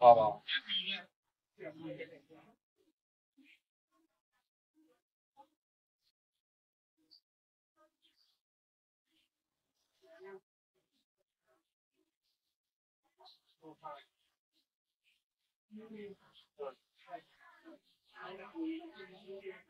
好不好？Thank you.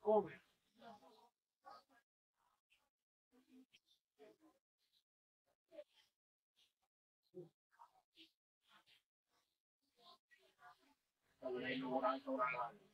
够没？我来，我，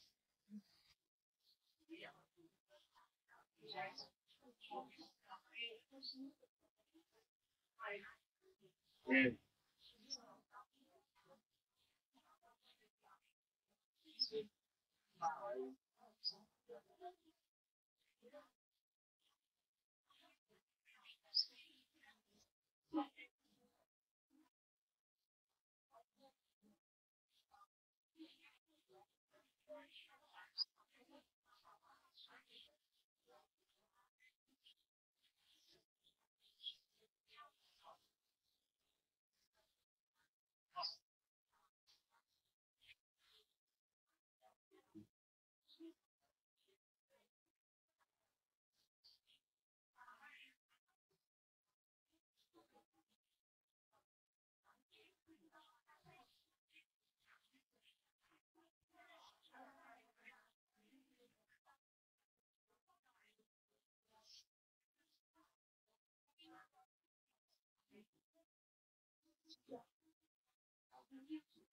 Yeah.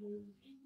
Mm-hmm.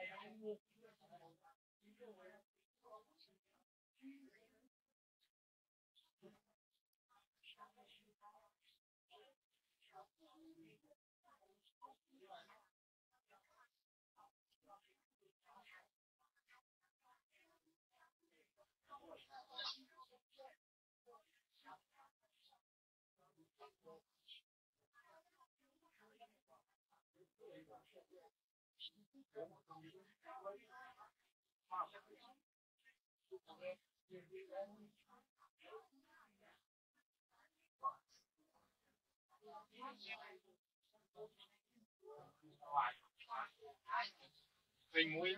Yeah. hình mũi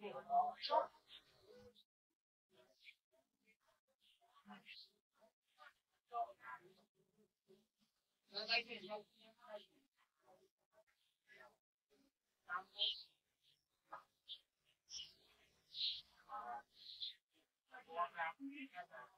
Thank. 我在这边，他今天在这里。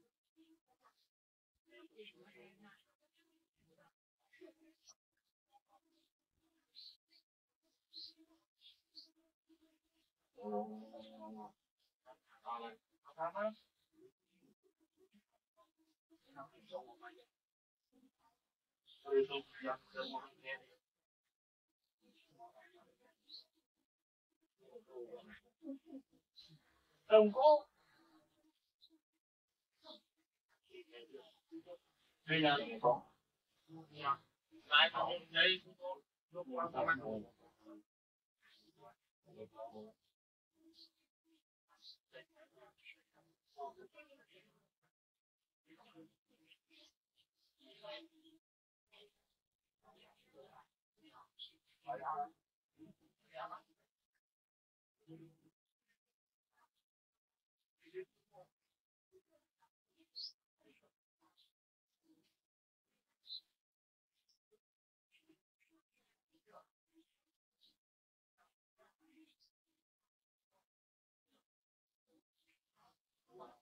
，đồng cô. Đây là có lại có đây lúc quan tâm Thank you.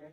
Okay.